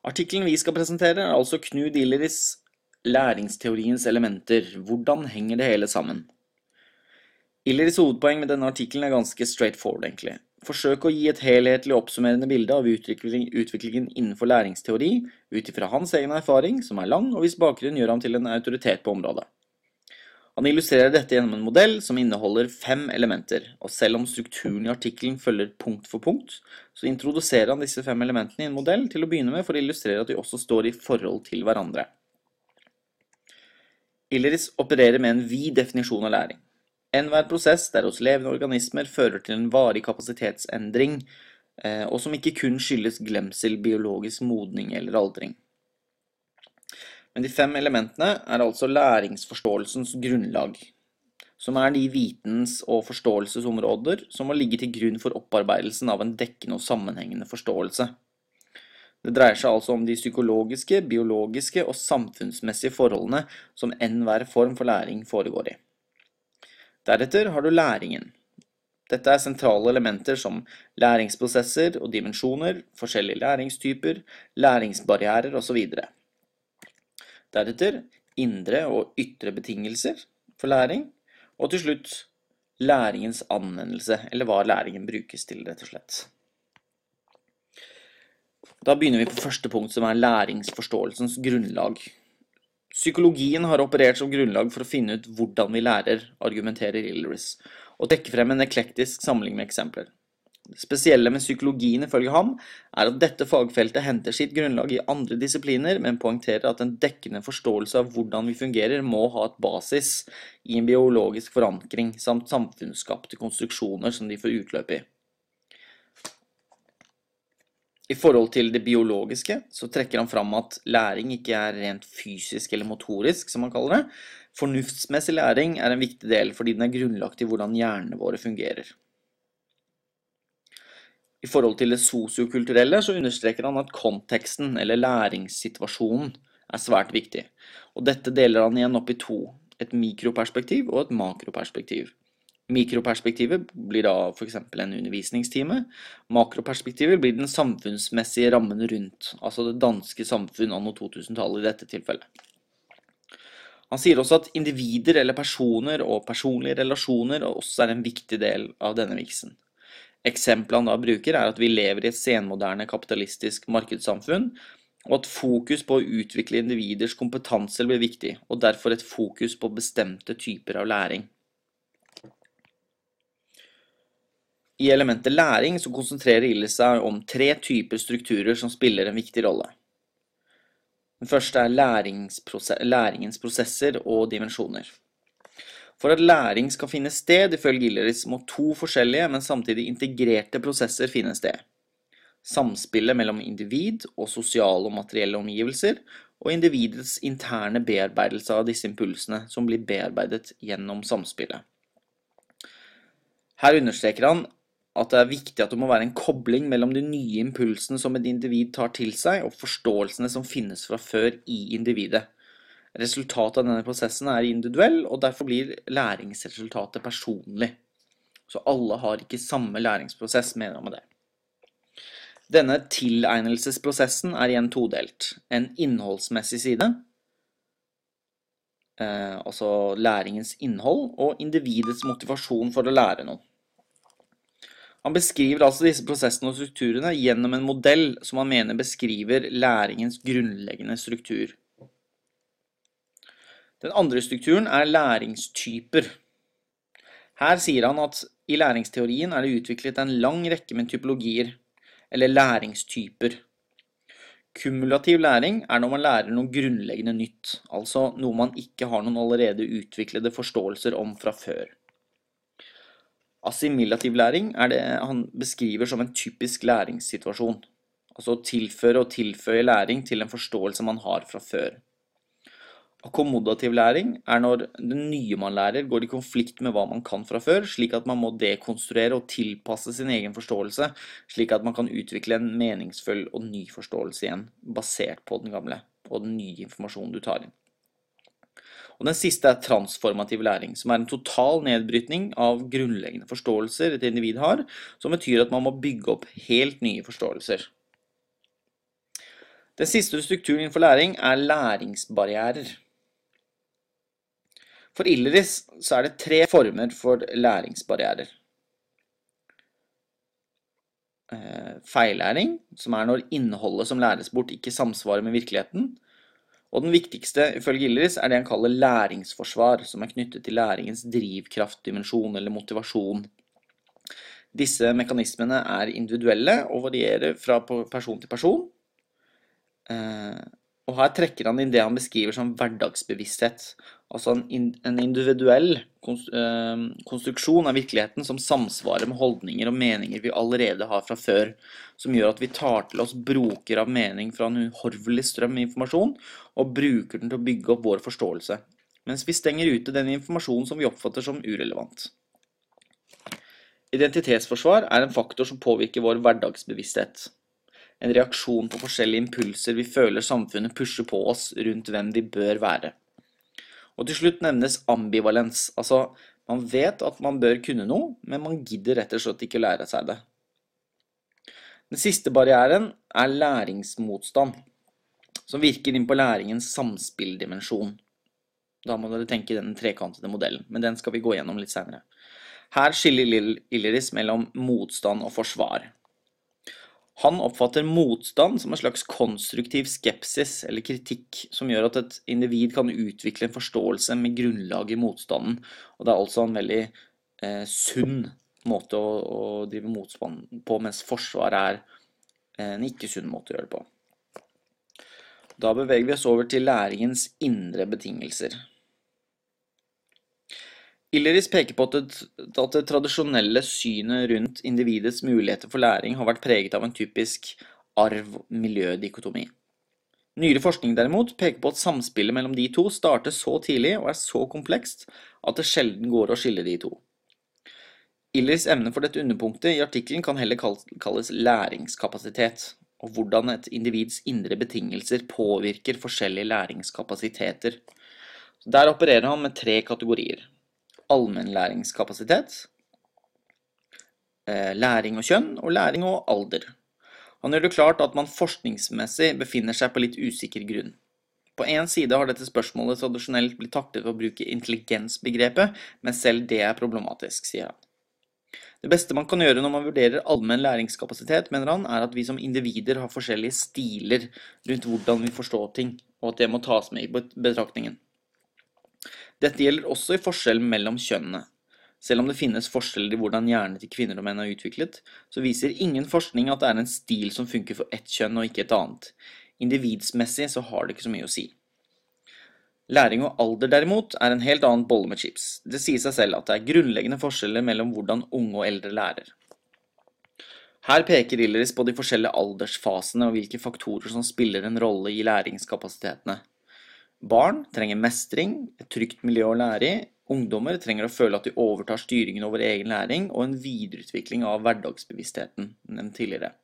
Artikkelen vi skal presentere, er altså Knud Illeris 'Læringsteoriens elementer'. Hvordan henger det hele sammen? Illeris hovedpoeng med denne artikkelen er ganske straightforward, egentlig. Forsøk å gi et helhetlig oppsummerende bilde av utviklingen innenfor læringsteori ut ifra hans egen erfaring, som er lang, og hvis bakgrunn gjør ham til en autoritet på området. Han illustrerer dette gjennom en modell som inneholder fem elementer, og selv om strukturen i artikkelen følger punkt for punkt, så introduserer han disse fem elementene i en modell til å begynne med for å illustrere at de også står i forhold til hverandre. Illeris opererer med en vid definisjon av læring. Enhver prosess der hos levende organismer fører til en varig kapasitetsendring, eh, og som ikke kun skyldes glemsel, biologisk modning eller aldring. Men de fem elementene er altså læringsforståelsens grunnlag, som er de vitens- og forståelsesområder som må ligge til grunn for opparbeidelsen av en dekkende og sammenhengende forståelse. Det dreier seg altså om de psykologiske, biologiske og samfunnsmessige forholdene som enhver form for læring foregår i. Deretter har du læringen. Dette er sentrale elementer som læringsprosesser og dimensjoner, forskjellige læringstyper, læringsbarrierer osv. Deretter indre og ytre betingelser for læring. Og til slutt læringens anvendelse, eller hva læringen brukes til, rett og slett. Da begynner vi på første punkt, som er læringsforståelsens grunnlag. Psykologien har operert som grunnlag for å finne ut hvordan vi lærer, argumenterer Illeris, og trekker frem en eklektisk samling med eksempler. Det spesielle med psykologien ifølge ham er at dette fagfeltet henter sitt grunnlag i andre disipliner, men poengterer at en dekkende forståelse av hvordan vi fungerer må ha et basis i en biologisk forankring samt samfunnsskapte konstruksjoner som de får utløp i. I forhold til det biologiske så trekker han fram at læring ikke er rent fysisk eller motorisk, som han kaller det. Fornuftsmessig læring er en viktig del fordi den er grunnlagt i hvordan hjernene våre fungerer. I forhold til det sosiokulturelle så understreker han at konteksten, eller læringssituasjonen, er svært viktig. Og dette deler han igjen opp i to, et mikroperspektiv og et makroperspektiv. Mikroperspektivet blir da f.eks. en undervisningstime. Makroperspektivet blir den samfunnsmessige rammen rundt, altså det danske samfunn anno 2000-tallet i dette tilfellet. Han sier også at individer eller personer og personlige relasjoner også er en viktig del av denne viksen. Eksempelet han da bruker, er at vi lever i et senmoderne kapitalistisk markedssamfunn, og at fokus på å utvikle individers kompetanse blir viktig, og derfor et fokus på bestemte typer av læring. I elementet læring så konsentrerer Ille seg om tre typer strukturer som spiller en viktig rolle. Den første er læringens prosesser og dimensjoner. For at læring skal finne sted, ifølge Gilleris, må to forskjellige, men samtidig integrerte prosesser finne sted. Samspillet mellom individ og sosiale og materielle omgivelser, og individets interne bearbeidelse av disse impulsene, som blir bearbeidet gjennom samspillet. Her understreker han at det er viktig at det må være en kobling mellom de nye impulsene som et individ tar til seg, og forståelsene som finnes fra før i individet. Resultatet av denne prosessen er individuell, og derfor blir læringsresultatet personlig. Så alle har ikke samme læringsprosess, mener han med det. Denne tilegnelsesprosessen er igjen todelt. En innholdsmessig side, eh, altså læringens innhold, og individets motivasjon for å lære noe. Han beskriver altså disse prosessene og strukturene gjennom en modell som han mener beskriver læringens grunnleggende struktur. Den andre strukturen er læringstyper. Her sier han at i læringsteorien er det utviklet en lang rekke med typologier, eller læringstyper. Kumulativ læring er når man lærer noe grunnleggende nytt, altså noe man ikke har noen allerede utviklede forståelser om fra før. Assimilativ læring er det han beskriver som en typisk læringssituasjon, altså å tilføre og tilføye læring til en forståelse man har fra før. Akkommodativ læring er når det nye man lærer går i konflikt med hva man kan fra før, slik at man må dekonstruere og tilpasse sin egen forståelse, slik at man kan utvikle en meningsfull og ny forståelse igjen, basert på den gamle og den nye informasjonen du tar inn. Og Den siste er transformativ læring, som er en total nedbrytning av grunnleggende forståelser et individ har, som betyr at man må bygge opp helt nye forståelser. Den siste strukturen innenfor læring er læringsbarrierer. For Illeris så er det tre former for læringsbarrierer. Eh, feillæring, som er når innholdet som læres bort ikke samsvarer med virkeligheten. Og den viktigste, ifølge Illeris, er det han kaller læringsforsvar, som er knyttet til læringens drivkraftdimensjon eller motivasjon. Disse mekanismene er individuelle og varierer fra person til person. Eh, og her trekker han inn det han beskriver som hverdagsbevissthet. Altså en, individuell eh, konstruksjon av virkeligheten som samsvarer med holdninger og meninger vi allerede har fra før, som gjør at vi tar til oss broker av mening fra en uhorvelig strøm med informasjon, og bruker den til å bygge opp vår forståelse, mens vi stenger ute den informasjonen som vi oppfatter som urelevant. Identitetsforsvar er en faktor som påvirker vår hverdagsbevissthet. En reaksjon på forskjellige impulser vi føler samfunnet pusher på oss rundt hvem vi bør være. Og til slutt nevnes ambivalens, altså man vet at man bør kunne noe, men man gidder rett og slett ikke lære seg det. Den siste barrieren er læringsmotstand, som virker inn på læringens samspilldimensjon. Da må dere tenke den trekantede modellen, men den skal vi gå gjennom litt senere. Her skiller Illeris mellom motstand og forsvar. Han oppfatter motstand som en slags konstruktiv skepsis eller kritikk som gjør at et individ kan utvikle en forståelse med grunnlag i motstanden. Og det er altså en veldig eh, sunn måte å, å, drive motstand på, mens forsvar er en ikke sunn måte å gjøre det på. Da beveger vi oss over til læringens indre betingelser. Illeris peker på at det, at det, tradisjonelle synet rundt individets muligheter for læring har vært preget av en typisk arv-miljø-dikotomi. Nyere forskning derimot peker på at samspillet mellom de to starter så tidlig og er så komplekst at det sjelden går å skille de to. Illeris emne for dette underpunktet i artikkelen kan heller kalles læringskapasitet, og hvordan et individs indre betingelser påvirker forskjellige læringskapasiteter. Der opererer han med tre kategorier allmennlæringskapasitet, eh, læring og kjønn, og læring og alder. Han gjør det klart at man forskningsmessig befinner seg på litt usikker grunn. På én side har dette spørsmålet tradisjonelt blitt taktet ved å bruke intelligensbegrepet, men selv det er problematisk, sier han. Det beste man kan gjøre når man vurderer allmenn læringskapasitet, mener han, er at vi som individer har forskjellige stiler rundt hvordan vi forstår ting, og at det må tas med i betraktningen. Dette gjelder også i forskjellen mellom kjønnene. Selv om det finnes forskjeller i hvordan hjernen til kvinner og menn er utviklet, så viser ingen forskning at det er en stil som funker for ett kjønn og ikke et annet. Individsmessig så har det ikke så mye å si. Læring og alder derimot er en helt annen bolle med chips. Det sier seg selv at det er grunnleggende forskjeller mellom hvordan unge og eldre lærer. Her peker Illeris på de forskjellige aldersfasene og hvilke faktorer som spiller en rolle i læringskapasitetene. Barn trenger mestring, et trygt miljø å lære i. Ungdommer trenger å føle at de overtar styringen over egen læring, og en videreutvikling av hverdagsbevisstheten nevnt tidligere.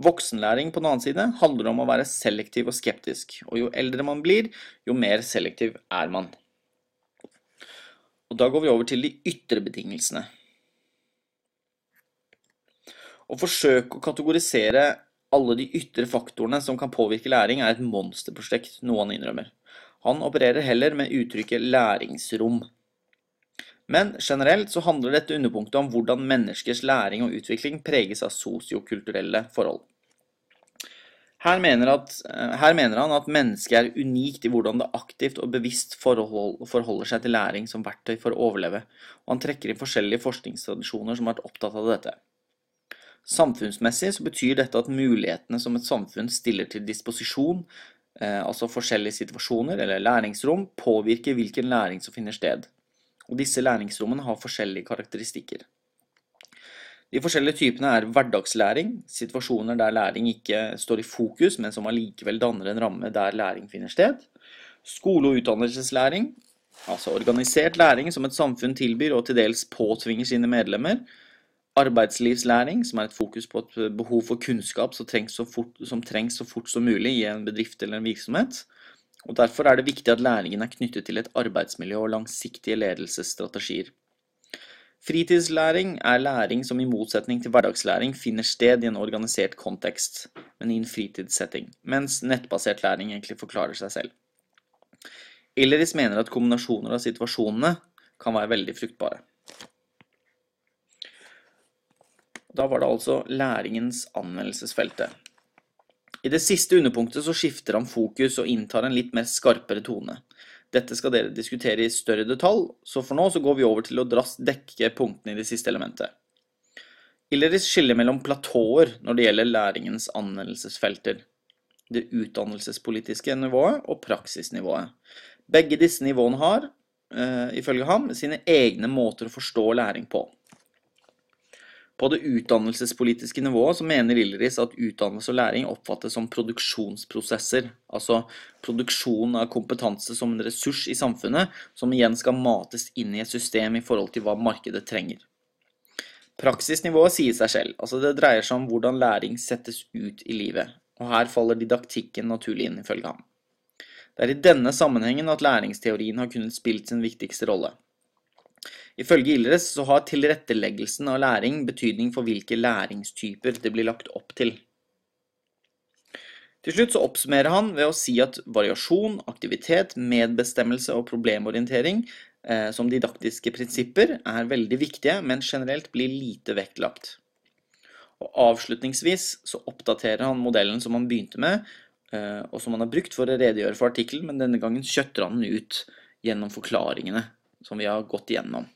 Voksenlæring på den annen side handler om å være selektiv og skeptisk, og jo eldre man blir, jo mer selektiv er man. Og Da går vi over til de ytre betingelsene. Å forsøke å kategorisere alle de ytre faktorene som kan påvirke læring, er et monsterprosjekt, noe han innrømmer. Han opererer heller med uttrykket læringsrom. Men generelt så handler dette underpunktet om hvordan menneskers læring og utvikling preges av sosiokulturelle forhold. Her mener, at, her mener, han at mennesket er unikt i hvordan det aktivt og bevisst forhold, forholder seg til læring som verktøy for å overleve, og han trekker inn forskjellige forskningstradisjoner som har vært opptatt av dette. Samfunnsmessig så betyr dette at mulighetene som et samfunn stiller til disposisjon, eh, altså forskjellige situasjoner eller læringsrom, påvirker hvilken læring som finner sted. Og disse læringsrommene har forskjellige karakteristikker. De forskjellige typene er hverdagslæring, situasjoner der læring ikke står i fokus, men som allikevel danner en ramme der læring finner sted. Skole- og utdannelseslæring, altså organisert læring som et samfunn tilbyr og til dels påtvinger sine medlemmer, Arbeidslivslæring, som er et fokus på et behov for kunnskap som trengs så fort som, så, fort som mulig i en bedrift eller en virksomhet. Og Derfor er det viktig at læringen er knyttet til et arbeidsmiljø og langsiktige ledelsesstrategier. Fritidslæring er læring som i motsetning til hverdagslæring finner sted i en organisert kontekst, men i en fritidssetting, mens nettbasert læring egentlig forklarer seg selv. Elleris mener at kombinasjoner av situasjonene kan være veldig fruktbare. Da var det altså læringens anvendelsesfeltet. I det siste underpunktet så skifter han fokus og inntar en litt mer skarpere tone. Dette skal dere diskutere i større detalj, så for nå så går vi over til å drast dekke punktene i det siste elementet. Illeris skiller mellom platåer når det gjelder læringens anvendelsesfelter. Det utdannelsespolitiske nivået og praksisnivået. Begge disse nivåene har, uh, ifølge ham, sine egne måter å forstå læring på. På det utdannelsespolitiske nivået så mener Illeris at utdannelse og læring oppfattes som produksjonsprosesser, altså produksjon av kompetanse som en ressurs i samfunnet, som igjen skal mates inn i et system i forhold til hva markedet trenger. Praksisnivået sier seg selv, altså det dreier seg om hvordan læring settes ut i livet, og her faller didaktikken naturlig inn ifølge ham. Det er i denne sammenhengen at læringsteorien har kunnet spilt sin viktigste rolle. Ifølge Ildres så har tilretteleggelsen av læring betydning for hvilke læringstyper det blir lagt opp til. Til slutt så oppsummerer han ved å si at variasjon, aktivitet, medbestemmelse og problemorientering eh, som didaktiske prinsipper er veldig viktige, men generelt blir lite vektlagt. Og avslutningsvis så oppdaterer han modellen som han begynte med, eh, og som han har brukt for å redegjøre for artikkelen, men denne gangen kjøtter han den ut gjennom forklaringene som vi har gått igjennom.